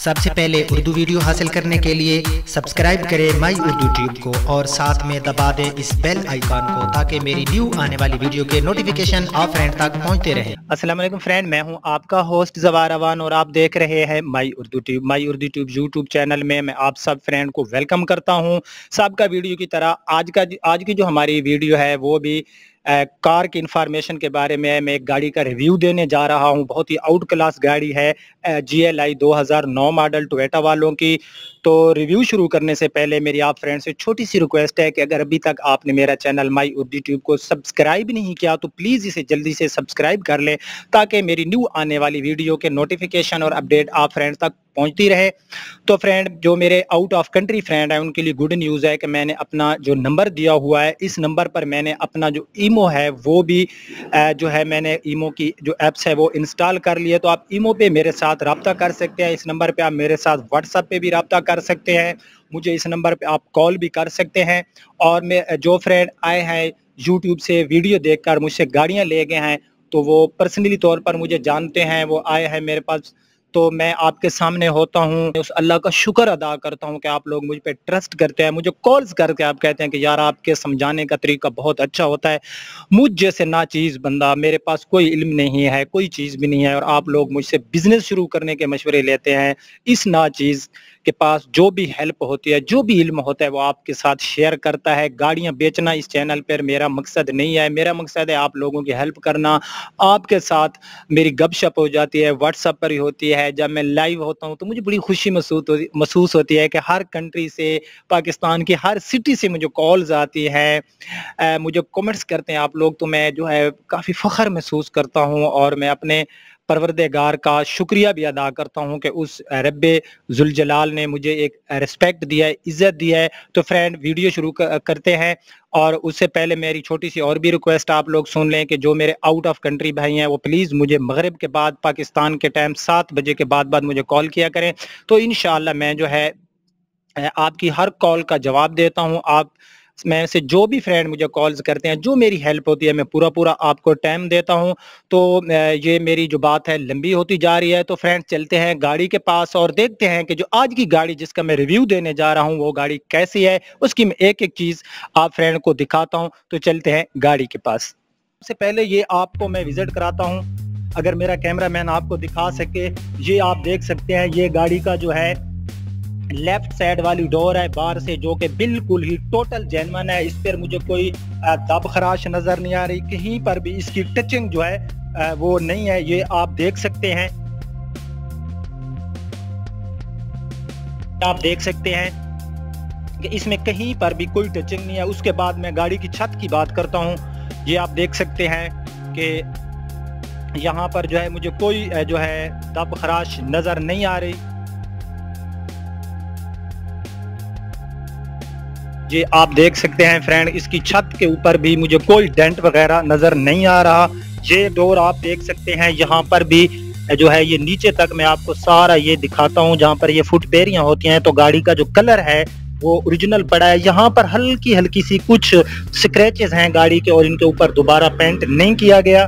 سب سے پہلے اردو ویڈیو حاصل کرنے کے لیے سبسکرائب کریں مائی اردو ٹیوب کو اور ساتھ میں دبا دیں اس بیل آئیکن کو تاکہ میری نیو آنے والی ویڈیو کے نوٹیفیکیشن آپ فرینڈ تک پہنچتے رہیں۔ السلام علیکم فرینڈ میں ہوں آپ کا ہوسٹ زوار اوان اور آپ دیکھ رہے ہیں my Urdu tube, my Urdu tube YouTube channel میں میں آپ سب فرینڈ کو ویلکم کرتا ہوں۔ سب کا ویڈیو کی طرح آج کا آج کی جو ہماری ویڈیو ہے وہ بھی کار کی انفارمیشن کے بارے میں میں ایک گاڑی کا ریویو دینے جا رہا ہوں۔ بہت ہی آؤٹ کلاس گاڑی ہے۔ جی ایل آئی دو ہزار نو ماڈل ٹویٹا والوں کی۔ تو ریویو شروع کرنے سے پہلے میری آپ فرینڈ سے چھوٹی سی ریکویسٹ ہے کہ اگر ابھی تک آپ نے میرا چینل مائی اردو ٹیوب کو سبسکرائب نہیں کیا تو پلیز اسے جلدی سے سبسکرائب کر لیں تاکہ میری نیو آنے والی ویڈیو کے نوٹیفیکیشن اور اپڈیٹ آپ فرینڈ تک پہنچتی رہے۔ تو فرینڈ جو میرے آؤٹ آف کنٹری فرینڈ ہیں، ان کے لیے گڈ نیوز ہے کہ میں نے اپنا جو نمبر دیا ہوا ہے، اس نمبر پر میں نے اپنا جو ایمو ہے، وہ بھی جو ہے، میں نے ایمو کی جو ایپس ہے وہ انسٹال کر لیے۔ تو آپ ایمو پہ میرے ساتھ رابطہ کر سکتے ہیں۔ اس نمبر پہ آپ میرے ساتھ واٹس اپ پہ بھی رابطہ کر سکتے ہیں۔ مجھے اس نمبر پہ آپ کال بھی کر سکتے ہیں۔ اور میں، جو فرینڈ آئے ہیں یوٹیوب سے ویڈیو دیکھ کر مجھ سے گاڑیاں لے گئے ہیں، تو وہ پرسنلی طور پر مجھے جانتے ہیں۔ وہ آئے ہیں میرے پاس تو میں آپ کے سامنے ہوتا ہوں۔ اس اللہ کا شکر ادا کرتا ہوں کہ آپ لوگ مجھ پہ ٹرسٹ کرتے ہیں، مجھے کالز کر کے آپ کہتے ہیں کہ یار آپ کے سمجھانے کا طریقہ بہت اچھا ہوتا ہے۔ مجھ جیسے نا چیز بندہ میرے پاس کوئی علم نہیں ہے، کوئی چیز بھی نہیں ہے اور آپ لوگ مجھ سے بزنس شروع کرنے کے مشورے لیتے ہیں۔ اس نا چیز کے پاس جو بھی ہیلپ ہوتی ہے، جو بھی علم ہوتا ہے، وہ آپ کے ساتھ شیئر کرتا ہے۔ گاڑیاں بیچنا اس چینل پر میرا مقصد نہیں ہے۔ میرا مقصد ہے آپ لوگوں کی ہیلپ کرنا۔ آپ کے ساتھ میری گپ شپ ہو جاتی ہے واٹس اپ پر ہی ہوتی ہے۔ جب میں لائیو ہوتا ہوں تو مجھے بڑی خوشی محسوس ہوتی ہے کہ ہر کنٹری سے، پاکستان کی ہر سٹی سے مجھے کالز آتی ہے مجھے کومنٹس کرتے ہیں آپ لوگ تو میں جو ہے کافی فخر محسوس کرتا ہوں اور میں اپنے پروردگار کا شکریہ بھی ادا کرتا ہوں کہ اس رب ذوالجلال نے مجھے ایک ریسپیکٹ دیا ہے، عزت دیا ہے۔ تو فرینڈ ویڈیو شروع کرتے ہیں اور اس سے پہلے میری چھوٹی سی اور بھی ریکویسٹ آپ لوگ سن لیں کہ جو میرے آؤٹ آف کنٹری بھائی ہیں وہ پلیز مجھے مغرب کے بعد پاکستان کے ٹائم سات بجے کے بعد بعد مجھے کال کیا کریں۔ تو انشاءاللہ میں جو ہے آپ کی ہر کال کا جواب دیتا ہوں۔ آپ میں سے جو بھی فرینڈ مجھے کالز کرتے ہیں، جو میری ہیلپ ہوتی ہے، میں پورا پورا آپ کو ٹائم دیتا ہوں۔ تو یہ میری جو بات ہے، لمبی ہوتی جا رہی ہے۔ تو فرینڈ چلتے ہیں گاڑی کے پاس اور دیکھتے ہیں کہ جو آج کی گاڑی جس کا میں ریویو دینے جا رہا ہوں، وہ گاڑی کیسی ہے۔ اس کی میں ایک ایک چیز آپ فرینڈ کو دکھاتا ہوں۔ تو چلتے ہیں گاڑی کے پاس۔ سب سے پہلے یہ آپ کو میں وزٹ کراتا ہوں۔ اگر میرا کیمرہ مین آپ کو دکھا سکے، یہ آپ دیکھ سکتے ہیں، یہ گاڑی کا جو ہے لیفٹ سائڈ والی ڈور ہے، باہر سے جو کہ بالکل ہی ٹوٹل جینمن ہے۔ اس پر مجھے کوئی دب خراش نظر نہیں آ رہی۔ کہیں پر بھی اس کی ٹچنگ جو ہے وہ نہیں ہے۔ یہ آپ دیکھ سکتے ہیں۔ آپ دیکھ سکتے ہیں کہ اس میں کہیں پر بھی کوئی ٹچنگ نہیں ہے۔ اس کے بعد میں گاڑی کی چھت کی بات کرتا ہوں۔ یہ آپ دیکھ سکتے ہیں کہ یہاں پر جو ہے، مجھے کوئی جو ہے، دب خراش نظر نہیں آ رہی۔ جی آپ دیکھ سکتے ہیں فرینڈ، اس کی چھت کے اوپر بھی مجھے کوئی ڈینٹ وغیرہ نظر نہیں آ رہا۔ یہ ڈور آپ دیکھ سکتے ہیں، یہاں پر بھی جو ہے یہ نیچے تک میں آپ کو سارا یہ دکھاتا ہوں، جہاں پر یہ فٹ پیریاں ہوتی ہیں۔ تو گاڑی کا جو کلر ہے، وہ اوریجنل پڑا ہے۔ یہاں پر ہلکی ہلکی سی کچھ سکریچز ہیں گاڑی کے اور ان کے اوپر دوبارہ پینٹ نہیں کیا گیا۔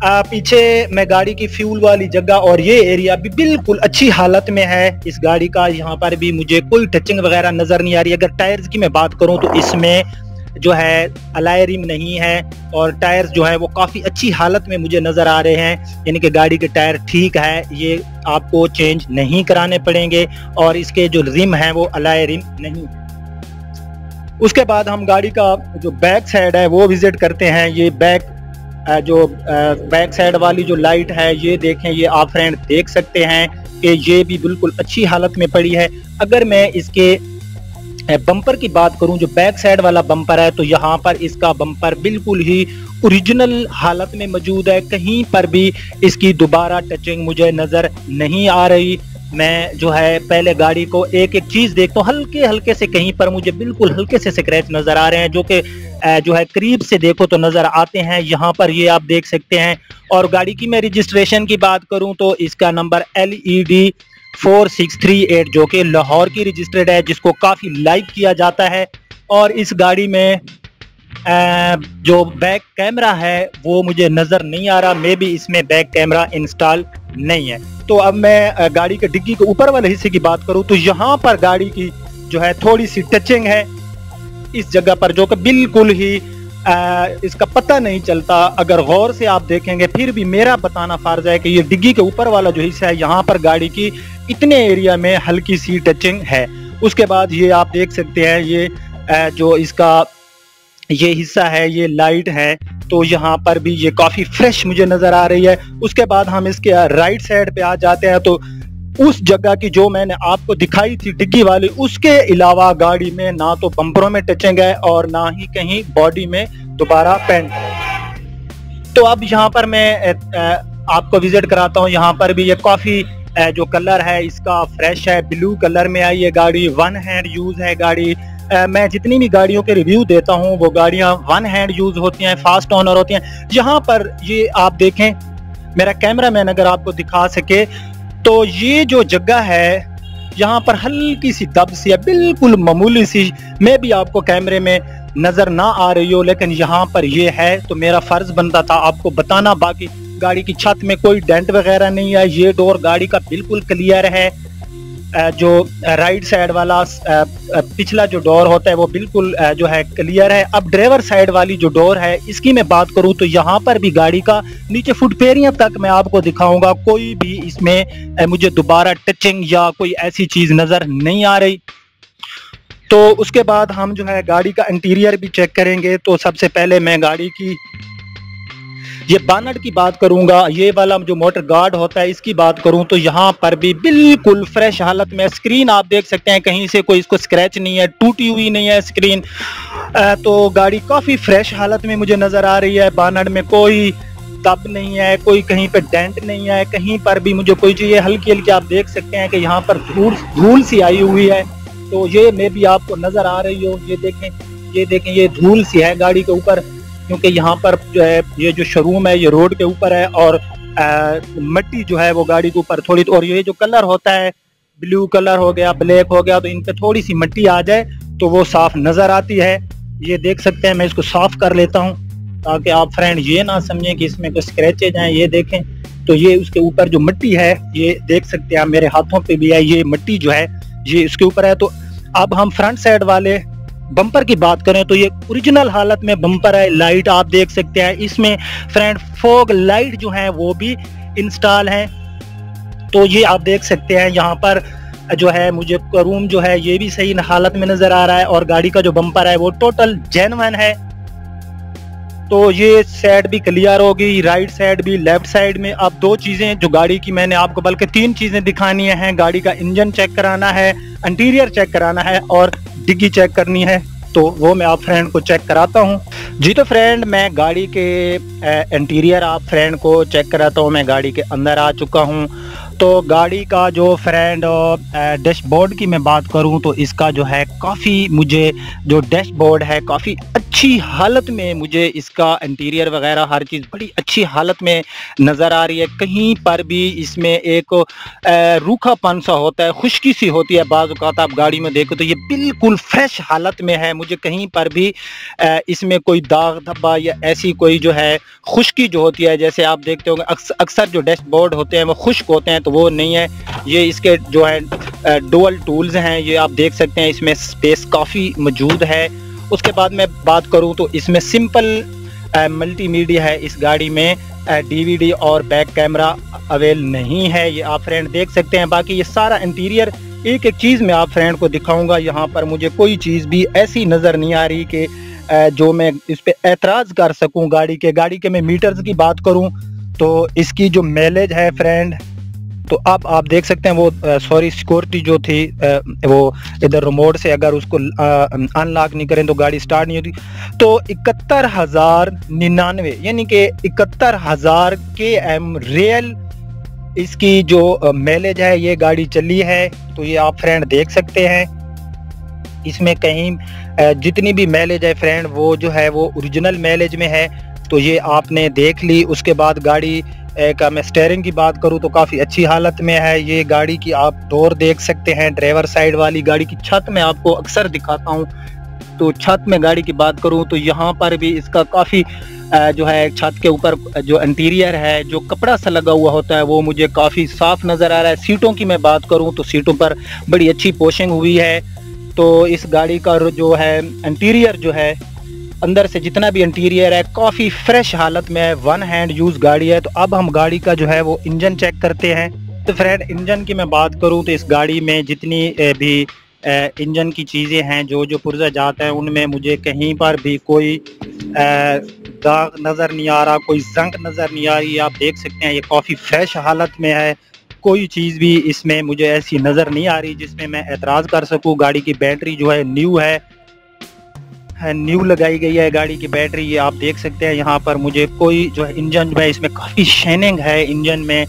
پیچھے میں گاڑی کی فیول والی جگہ اور یہ ایریا بھی بالکل اچھی حالت میں ہے۔ اس گاڑی کا یہاں پر بھی مجھے کوئی ٹچنگ وغیرہ نظر نہیں آ رہی۔ اگر ٹائرز کی میں بات کروں تو اس میں جو ہے الائرم نہیں ہے اور ٹائرز جو ہے وہ کافی اچھی حالت میں مجھے نظر آ رہے ہیں۔ یعنی کہ گاڑی کے ٹائر ٹھیک ہے، یہ آپ کو چینج نہیں کرانے پڑیں گے اور اس کے جو رم ہیں وہ الائرم نہیں۔ اس کے بعد ہم گاڑی کا جو بیک سائڈ ہے وہ وزٹ کرتے ہیں۔ یہ بیک جو بیک سائڈ والی جو لائٹ ہے، یہ دیکھیں، یہ آپ فرینڈ دیکھ سکتے ہیں کہ یہ بھی بالکل اچھی حالت میں پڑی ہے۔ اگر میں اس کے بمپر کی بات کروں، جو بیک سائڈ والا بمپر ہے، تو یہاں پر اس کا بمپر بالکل ہی اوریجنل حالت میں موجود ہے۔ کہیں پر بھی اس کی دوبارہ ٹچنگ مجھے نظر نہیں آ رہی۔ میں جو ہے پہلے گاڑی کو ایک ایک چیز دیکھتا ہوں، ہلکے ہلکے سے کہیں پر مجھے بالکل ہلکے سے سکریچ نظر آ رہے ہیں، جو کہ جو ہے قریب سے دیکھو تو نظر آتے ہیں۔ یہاں پر یہ آپ دیکھ سکتے ہیں۔ اور گاڑی کی میں رجسٹریشن کی بات کروں تو اس کا number L E D four six three eight جو کہ لاہور کی رجسٹرڈ ہے، جس کو کافی لائک کیا جاتا ہے۔ اور اس گاڑی میں جو بیک کیمرہ ہے، وہ مجھے نظر نہیں آ رہا۔ میں بھی اس میں بیک کیمرہ انسٹال نہیں ہے۔ تو اب میں گاڑی کے ڈگی کے اوپر والے حصے کی بات کروں تو یہاں پر گاڑی کی جو ہے تھوڑی سی ٹچنگ ہے۔ اس جگہ پر جو کہ بالکل ہی اس کا پتہ نہیں چلتا۔ اگر غور سے آپ دیکھیں گے پھر بھی میرا بتانا فرض ہے کہ یہ ڈگی کے اوپر والا جو حصہ ہے، یہاں پر گاڑی کی اتنے ایریا میں ہلکی سی ٹچنگ ہے۔ اس کے بعد یہ آپ دیکھ سکتے ہیں، یہ جو اس کا یہ حصہ ہے، یہ لائٹ ہے۔ تو یہاں پر بھی یہ کافی فریش مجھے نظر آ رہی ہے۔ اس کے بعد ہم اس کے رائٹ سائڈ پہ آ جاتے ہیں۔ تو اس جگہ کی جو میں نے آپ کو دکھائی تھی، ڈگی والی، اس کے علاوہ گاڑی میں نہ تو بمپروں میں ٹچنگ ہے اور نہ ہی کہیں باڈی میں دوبارہ پینٹ تو اب یہاں پر میں آپ کو وزٹ کراتا ہوں۔ یہاں پر بھی یہ کافی جو کلر ہے، اس کا فریش ہے۔ بلو کلر میں آئی ہے گاڑی۔ ون ہینڈ یوز ہے گاڑی۔ میں جتنی بھی گاڑیوں کے ریویو دیتا ہوں، وہ گاڑیاں ون ہینڈ یوز ہوتی ہیں فاسٹ آنر ہوتی ہیں۔ یہاں پر یہ آپ دیکھیں، میرا کیمرہ مین اگر آپ کو دکھا سکے، تو یہ جو جگہ ہے، یہاں پر ہلکی سی دب سی ہے بالکل معمولی سی میں بھی آپ کو کیمرے میں نظر نہ آ رہی ہو، لیکن یہاں پر یہ ہے، تو میرا فرض بنتا تھا آپ کو بتانا، باقی گاڑی کی چھت میں کوئی ڈینٹ وغیرہ نہیں ہے، یہ ڈور گاڑی کا بالکل کلیئر ہے۔ جو رائٹ سائڈ والا پچھلا جو ڈور ہوتا ہے، وہ بالکل جو ہے کلیئر ہے۔ اب ڈرائیور سائڈ والی جو ڈور ہے، اس کی میں بات کروں تو یہاں پر بھی گاڑی کا نیچے فٹ پیریاں تک میں آپ کو دکھاؤں گا۔ کوئی بھی اس میں مجھے دوبارہ ٹچنگ یا کوئی ایسی چیز نظر نہیں آ رہی۔ تو اس کے بعد ہم جو ہے گاڑی کا انٹیریئر بھی چیک کریں گے۔ تو سب سے پہلے میں گاڑی کی یہ بانٹ کی بات کروں گا، یہ والا جو موٹر گارڈ ہوتا ہے، اس کی بات کروں تو یہاں پر بھی بالکل فریش حالت میں سکرین آپ دیکھ سکتے ہیں، کہیں سے کوئی اس کو سکریچ نہیں ہے، ٹوٹی ہوئی نہیں ہے سکرین تو گاڑی کافی فریش حالت میں مجھے نظر آ رہی ہے بانٹ میں کوئی تب نہیں ہے، کوئی کہیں پہ ڈینٹ نہیں ہے، کہیں پر بھی مجھے کوئی چیز ہلکی ہلکی آپ دیکھ سکتے ہیں کہ یہاں پر دھول دھول سی آئی ہوئی ہے۔ تو یہ میں بھی آپ کو نظر آ رہی ہوں یہ دیکھیں یہ دیکھیں، یہ دھول سی ہے گاڑی کے اوپر۔ کیونکہ یہاں پر جو ہے، یہ جو شروم ہے، یہ روڈ کے اوپر ہے اور مٹی جو ہے وہ گاڑی کے اوپر تھوڑی، اور یہ جو کلر ہوتا ہے بلو کلر ہو گیا بلیک ہو گیا، تو ان پہ تھوڑی سی مٹی آ جائے تو وہ صاف نظر آتی ہے۔ یہ دیکھ سکتے ہیں، میں اس کو صاف کر لیتا ہوں تاکہ آپ فرینڈ یہ نہ سمجھیں کہ اس میں کوئی اسکریچے جائیں یہ دیکھیں۔ تو یہ اس کے اوپر جو مٹی ہے، یہ دیکھ سکتے ہیں میرے ہاتھوں پہ بھی ہے، یہ مٹی جو ہے، یہ اس کے اوپر ہے۔ تو اب ہم فرنٹ سائڈ والے بمپر کی بات کریں تو یہ اوریجنل حالت میں بمپر ہے، لائٹ آپ دیکھ سکتے ہیں۔ اس میں فرینڈ فوگ لائٹ جو ہیں وہ بھی انسٹال ہیں۔ تو یہ آپ دیکھ سکتے ہیں، یہاں پر جو ہے، مجھے روم جو ہے، یہ بھی صحیح حالت میں نظر آ رہا ہے اور گاڑی کا جو بمپر ہے، وہ ٹوٹل جینون ہے۔ تو یہ سائڈ بھی کلیئر ہوگی رائٹ سائڈ بھی لیفٹ سائڈ میں۔ اب دو چیزیں جو گاڑی کی میں نے آپ کو، بلکہ تین چیزیں دکھانی ہیں۔ گاڑی کا انجن چیک کرانا ہے انٹیریئر چیک کرانا ہے اور ڈگی چیک کرنی ہے، تو وہ میں آپ فرینڈ کو چیک کراتا ہوں۔ جی تو فرینڈ، میں گاڑی کے انٹیریئر آپ فرینڈ کو چیک کراتا ہوں، میں گاڑی کے اندر آ چکا ہوں۔ تو گاڑی کا جو فرینڈ ڈیش بورڈ کی میں بات کروں تو اس کا جو ہے کافی مجھے جو ڈیش بورڈ ہے کافی اچھی حالت میں مجھے اس کا انٹیریئر وغیرہ ہر چیز بڑی اچھی حالت میں نظر آ رہی ہے۔ کہیں پر بھی اس میں ایک روکھا پن سا ہوتا ہے، خشکی سی ہوتی ہے بعض اوقات آپ گاڑی میں دیکھو تو یہ بالکل فریش حالت میں ہے۔ مجھے کہیں پر بھی اس میں کوئی داغ دھبا یا ایسی کوئی جو ہے خشکی جو ہوتی ہے، جیسے آپ دیکھتے ہوں گے اکثر جو ڈیش بورڈ ہوتے ہیں وہ خشک ہوتے ہیں تو وہ نہیں ہے۔ یہ اس کے جو ہے ڈول ٹولز ہیں، یہ آپ دیکھ سکتے ہیں۔ اس میں سپیس کافی موجود ہے۔ اس کے بعد میں بات کروں تو اس میں سمپل ملٹی میڈیا ہے۔ اس گاڑی میں ڈی وی ڈی اور بیک کیمرہ اویل نہیں ہے۔ یہ آپ فرینڈ دیکھ سکتے ہیں۔ باقی یہ سارا انٹیریئر ایک ایک چیز میں آپ فرینڈ کو دکھاؤں گا۔ یہاں پر مجھے کوئی چیز بھی ایسی نظر نہیں آ رہی کہ جو میں اس پہ اعتراض کر سکوں گاڑی کے۔ گاڑی کے میں میٹرز کی بات کروں تو اس کی جو میلیج ہے فرینڈ تو اب آپ دیکھ سکتے ہیں وہ سوری سیکورٹی جو تھی وہ ادھر ریموٹ سے اگر اس کو ان لاک نہیں کریں تو گاڑی سٹارٹ نہیں ہوتی۔ تو اکہتر ہزار ننانوے یعنی کہ اکہتر ہزار کے ایم ریل اس کی جو میلیج ہے، یہ گاڑی چلی ہے۔ تو یہ آپ فرینڈ دیکھ سکتے ہیں۔ اس میں کہیں جتنی بھی میلیج ہے فرینڈ وہ جو ہے وہ اوریجنل میلیج میں ہے۔ تو یہ آپ نے دیکھ لی۔ اس کے بعد گاڑی کا میں سٹیرنگ کی بات کروں تو کافی اچھی حالت میں ہے۔ یہ گاڑی کی آپ ڈور دیکھ سکتے ہیں۔ ڈرائیور سائیڈ والی گاڑی کی چھت میں آپ کو اکثر دکھاتا ہوں۔ تو چھت میں گاڑی کی بات کروں تو یہاں پر بھی اس کا کافی جو ہے چھت کے اوپر جو انٹیریئر ہے، جو کپڑا سا لگا ہوا ہوتا ہے، وہ مجھے کافی صاف نظر آ رہا ہے۔ سیٹوں کی میں بات کروں تو سیٹوں پر بڑی اچھی پوشنگ ہوئی ہے۔ تو اس گاڑی کا جو ہے انٹیریئر جو ہے اندر سے جتنا بھی انٹیریئر ہے، کافی فریش حالت میں ہے۔ ون ہینڈ یوز گاڑی ہے۔ تو اب ہم گاڑی کا جو ہے وہ انجن چیک کرتے ہیں۔ تو فرینڈ انجن کی میں بات کروں تو اس گاڑی میں جتنی بھی انجن کی چیزیں ہیں، جو جو پرزہ جاتا ہیں ان میں مجھے کہیں پر بھی کوئی داغ نظر نہیں آ رہا، کوئی زنگ نظر نہیں آ رہی۔ آپ دیکھ سکتے ہیں، یہ کافی فریش حالت میں ہے۔ کوئی چیز بھی اس میں مجھے ایسی نظر نہیں آ رہی جس میں میں اعتراض کر سکوں۔ گاڑی کی بیٹری جو ہے نیو ہے۔ نیو لگائی گئی ہے گاڑی کی بیٹری، یہ آپ دیکھ سکتے ہیں یہاں پر مجھے کوئی جو ہے انجن جو ہے، اس میں کافی شیننگ ہے انجن میں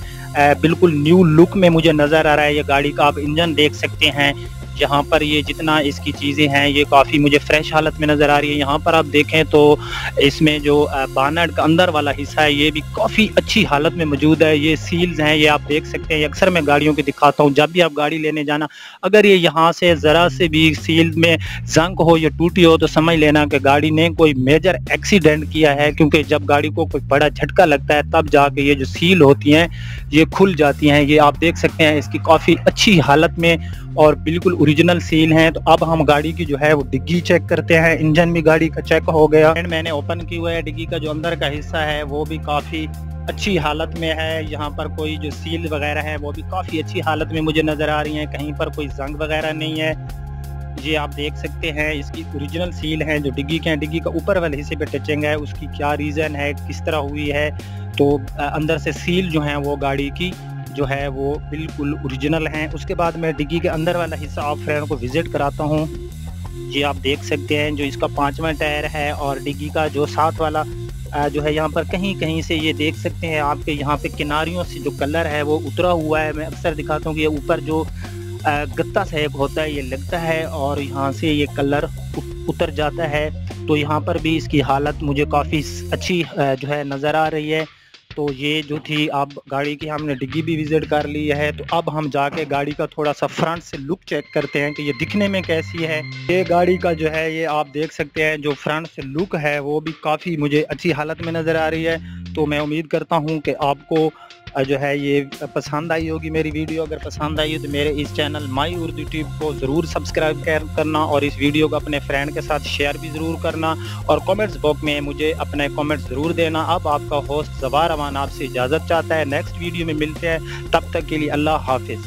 بالکل نیو لک میں مجھے نظر آ رہا ہے یہ گاڑی کا، آپ انجن دیکھ سکتے ہیں۔ یہاں پر یہ جتنا اس کی چیزیں ہیں، یہ کافی مجھے فریش حالت میں نظر آ رہی ہے۔ یہاں پر آپ دیکھیں تو اس میں جو بانڈ کا اندر والا حصہ ہے، یہ بھی کافی اچھی حالت میں موجود ہے۔ یہ سیلز ہیں، یہ آپ دیکھ سکتے ہیں۔ اکثر میں گاڑیوں کے دکھاتا ہوں۔ جب بھی آپ گاڑی لینے جانا، اگر یہ یہاں سے ذرا سے بھی سیل میں زنگ ہو یا ٹوٹی ہو، تو سمجھ لینا کہ گاڑی نے کوئی میجر ایکسیڈنٹ کیا ہے۔ کیونکہ جب گاڑی کو کوئی بڑا جھٹکا لگتا ہے، تب جا کے یہ جو سیل ہوتی ہیں، یہ کھل جاتی ہیں۔ یہ آپ دیکھ سکتے ہیں، اس کی کافی اچھی حالت میں اور بالکل اوریجنل سیل ہیں، تو اب ہم گاڑی کی جو ہے وہ ڈگی چیک کرتے ہیں۔ انجن بھی گاڑی کا چیک ہو گیا۔ میں نے اوپن کی ہوا ہے، ڈگی کا جو اندر کا حصہ ہے، وہ بھی کافی اچھی حالت میں ہے۔ یہاں پر کوئی جو سیل وغیرہ ہے، وہ بھی کافی اچھی حالت میں مجھے نظر آ رہی ہیں۔ کہیں پر کوئی زنگ وغیرہ نہیں ہے۔ یہ آپ دیکھ سکتے ہیں، اس کی اوریجنل سیل ہیں جو ڈگی کے ہیں۔ ڈگی کا اوپر والے حصے پہ ٹچنگ ہے، اس کی کیا ریزن ہے، کس طرح ہوئی ہے۔ تو اندر سے سیل جو ہیں وہ گاڑی کی جو ہے وہ بالکل اوریجنل ہیں۔ اس کے بعد میں ڈگی کے اندر والا حصہ آپ فرینڈ کو وزٹ کراتا ہوں۔ یہ آپ دیکھ سکتے ہیں جو اس کا پانچواں ٹائر ہے اور ڈگی کا جو ساتھ والا جو ہے یہاں پر کہیں کہیں سے یہ دیکھ سکتے ہیں آپ کے یہاں پہ کناریوں سے جو کلر ہے وہ اترا ہوا ہے۔ میں اکثر دکھاتا ہوں کہ یہ اوپر جو گتا ایک ہوتا ہے یہ لگتا ہے اور یہاں سے یہ کلر اتر جاتا ہے۔ تو یہاں پر بھی اس کی حالت مجھے کافی اچھی جو ہے نظر آ رہی ہے۔ تو یہ جو تھی، اب گاڑی کی ہم نے ڈگی بھی وزٹ کر لی ہے۔ تو اب ہم جا کے گاڑی کا تھوڑا سا فرنٹ سے لک چیک کرتے ہیں کہ یہ دکھنے میں کیسی ہے۔ یہ گاڑی کا جو ہے، یہ آپ دیکھ سکتے ہیں جو فرنٹ سے لک ہے، وہ بھی کافی مجھے اچھی حالت میں نظر آ رہی ہے۔ تو میں امید کرتا ہوں کہ آپ کو جو ہے، یہ پسند آئی ہوگی میری ویڈیو۔ اگر پسند آئی ہو تو میرے اس چینل مائی اردو ٹیوب کو ضرور سبسکرائب کرنا اور اس ویڈیو کو اپنے فرینڈ کے ساتھ شیئر بھی ضرور کرنا اور کومنٹس بک میں مجھے اپنے کومنٹس ضرور دینا۔ اب آپ کا ہوسٹ زبار امان آپ سے اجازت چاہتا ہے۔ نیکسٹ ویڈیو میں ملتے ہیں۔ تب تک کے لیے اللہ حافظ۔